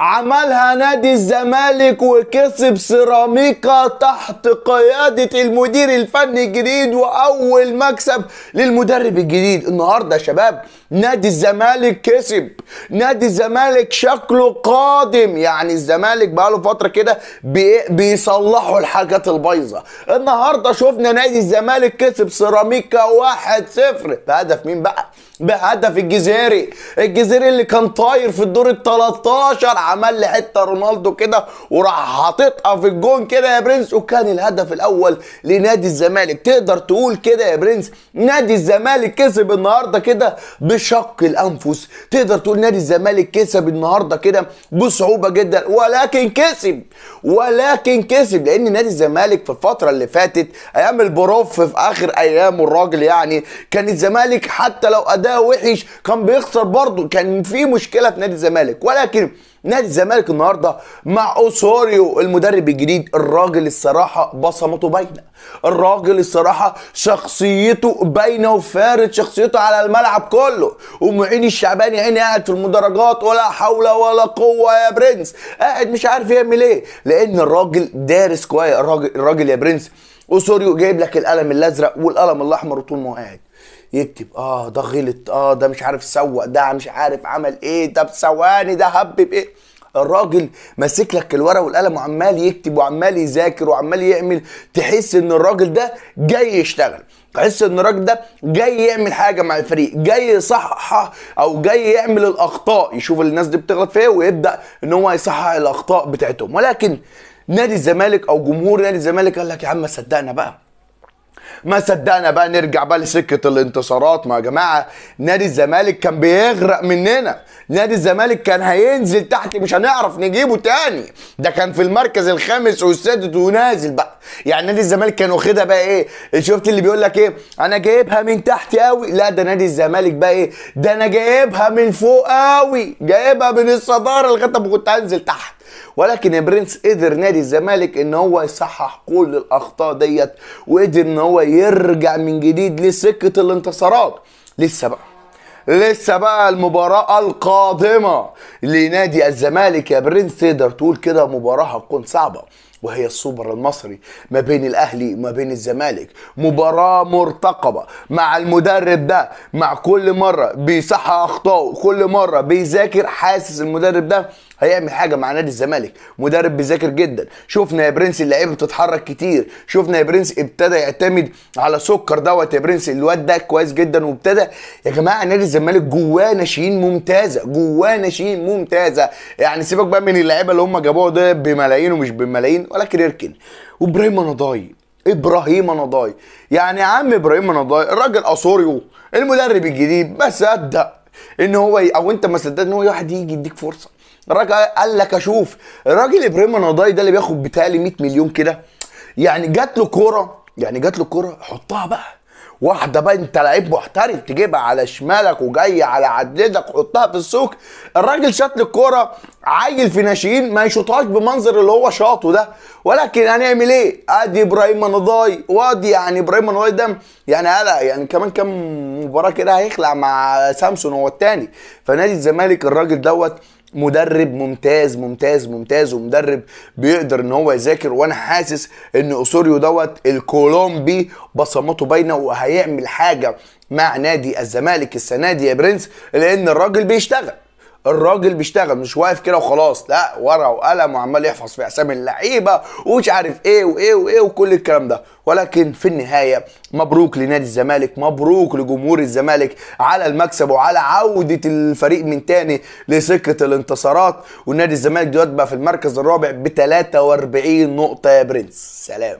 عملها نادي الزمالك وكسب سيراميكا تحت قيادة المدير الفني الجديد وأول مكسب للمدرب الجديد. النهاردة يا شباب نادي الزمالك كسب. نادي الزمالك شكله قادم. يعني الزمالك بقاله فترة كده بي- بيصلحوا الحاجات البايظة. النهاردة شفنا نادي الزمالك كسب سيراميكا 1-0 بهدف مين بقى؟ بهدف الجزيري الجزيري اللي كان طاير في الدور ال 13 عمل لي حتة رونالدو كده وراح حاططها في الجون كده يا برنس. وكان الهدف الأول لنادي الزمالك. تقدر تقول كده يا برنس؟ نادي الزمالك كسب النهارده كده بشق الأنفس. تقدر تقول نادي الزمالك كسب النهارده كده بصعوبة جدا؟ ولكن كسب ولكن كسب. لأن نادي الزمالك في الفترة اللي فاتت أيام البروف في آخر ايامه الراجل يعني كان الزمالك حتى لو وحش كان بيخسر برضه. كان في مشكلة في نادي الزمالك. ولكن نادي الزمالك النهارده مع اوسوريو المدرب الجديد الراجل الصراحة بصمته باينة. الراجل الصراحة شخصيته باينة وفارد شخصيته على الملعب كله. ومعين الشعباني عيني قاعد في المدرجات ولا حول ولا قوة يا برنس. قاعد مش عارف يعمل إيه. لأن الراجل دارس كويس. الراجل الراجل يا برنس اوسوريو جايب لك القلم الأزرق والقلم الأحمر وطول ما هو قاعد. يكتب آه ده غلط آه ده مش عارف سوق ده مش عارف عمل إيه طب ثواني ده هبب إيه؟ الراجل ماسك لك الورقة والقلم وعمال يكتب وعمال يذاكر وعمال يعمل تحس إن الراجل ده جاي يشتغل تحس إن الراجل ده جاي يعمل حاجة مع الفريق جاي يصحح أو جاي يعمل الأخطاء يشوف الناس دي بتغلط فيها ويبدأ إن هو يصحح الأخطاء بتاعتهم. ولكن نادي الزمالك أو جمهور نادي الزمالك قال لك يا عم صدقنا بقى. ما صدقنا بقى نرجع بقى لسكة الانتصارات. ما يا جماعة نادي الزمالك كان بيغرق مننا. نادي الزمالك كان هينزل تحت مش هنعرف نجيبه تاني. ده كان في المركز الخامس والسادس ونازل بقى. يعني نادي الزمالك كان واخدها بقى إيه؟ شفت اللي بيقول لك إيه؟ أنا جايبها من تحت قوي لا ده نادي الزمالك بقى إيه؟ ده أنا جايبها من فوق قوي جايبها من الصدارة لغاية ما كنت هنزل تحت. ولكن يا برنس قدر نادي الزمالك إن هو يصحح كل الأخطاء ديت وقدر إن هو يرجع من جديد لسكة الانتصارات. لسه بقى لسه بقى المباراة القادمة لنادي الزمالك يا برنس تقدر تقول كده مباراة هتكون صعبة. وهي السوبر المصري ما بين الأهلي وما بين الزمالك. مباراة مرتقبة مع المدرب ده مع كل مرة بيصحح اخطائه كل مرة بيذاكر حاسس المدرب ده هيعمل حاجة مع نادي الزمالك. مدرب بيذاكر جدا. شفنا يا برنس اللعيبة بتتحرك كتير. شفنا يا برنس ابتدى يعتمد على سكر دوت. يا برنس الواد ده كويس جدا وابتدى. يا جماعة نادي الزمالك جواه ناشئين ممتازة جواه ناشئين ممتازة. يعني سيبك بقى من اللعيبة اللي هم جابوها ده بملايين ومش بملايين. ولكن اركن وإبراهيم نضاي. إبراهيم نضاي. يعني عم إبراهيم نضاي الراجل اسوريو المدرب الجديد ما صدق إن هو ي... أو أنت ما صدقت إن هو واحد يجي يديك فرصة. الراجل قال لك أشوف الراجل إبراهيم نضاي ده اللي بياخد بتالي 100 مليون كده يعني جات له كورة يعني جات له كورة حطها بقى. واحدة بقى انت لعيب محترف تجيبها على شمالك وجاي على عدلتك حطها في السوق. الراجل شاط الكورة عيل في ناشئين ما يشوطهاش بمنظر اللي هو شاطه ده. ولكن هنعمل إيه؟ ادي إبراهيم نضاي وادي يعني إبراهيم نضاي ده يعني هلا يعني كمان كام مباراة كده هيخلع مع سامسون هو التاني. فنادي الزمالك الراجل دوت مدرب ممتاز ممتاز ممتاز ومدرب بيقدر إن هو يذاكر. وأنا حاسس إن أوسوريو دوت الكولومبي بصمته باينة وهيعمل حاجة مع نادي الزمالك السنة دي يا برنس لأن الراجل بيشتغل. الراجل بيشتغل مش واقف كده وخلاص لا ورقة وقلم وعمال يحفظ في أسامي اللعيبة ومش عارف إيه وإيه وإيه وكل الكلام ده. ولكن في النهاية مبروك لنادي الزمالك مبروك لجمهور الزمالك على المكسب وعلى عودة الفريق من تاني لسكه الانتصارات. ونادي الزمالك دلوقتي بقى في المركز الرابع ب 43 نقطة يا برنس. سلام.